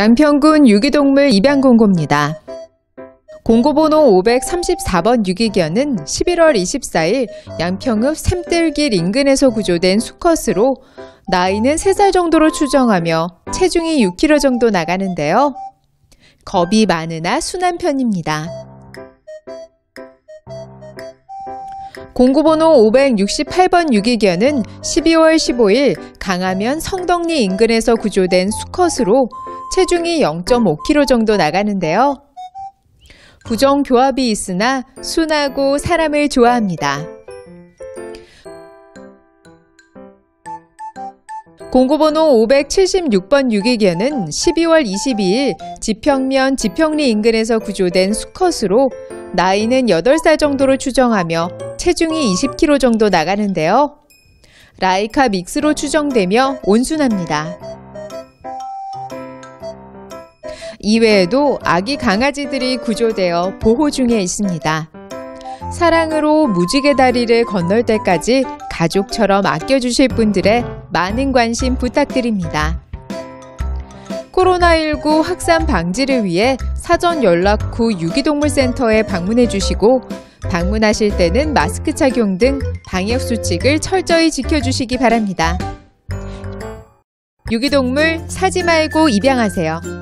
양평군 유기동물 입양 공고입니다. 공고번호 534번 유기견은 11월 24일 양평읍 샘뜰길 인근에서 구조된 수컷으로 나이는 3살 정도로 추정하며 체중이 6kg 정도 나가는데요. 겁이 많으나 순한 편입니다. 공구번호 568번 유기견은 12월 15일 강화면 성덕리 인근에서 구조된 수컷으로 체중이 0.5kg 정도 나가는데요. 부정교합이 있으나 순하고 사람을 좋아합니다. 공고번호 576번 유기견은 12월 22일 지평면 지평리 인근에서 구조된 수컷으로 나이는 8살 정도로 추정하며 체중이 20kg 정도 나가는데요. 라이카 믹스로 추정되며 온순합니다. 이외에도 아기 강아지들이 구조되어 보호 중에 있습니다. 사랑으로 무지개 다리를 건널 때까지 가족처럼 아껴주실 분들의 많은 관심 부탁드립니다. 코로나19 확산 방지를 위해 사전 연락 후 유기동물센터에 방문해 주시고 방문하실 때는 마스크 착용 등 방역 수칙을 철저히 지켜주시기 바랍니다. 유기동물 사지 말고 입양하세요.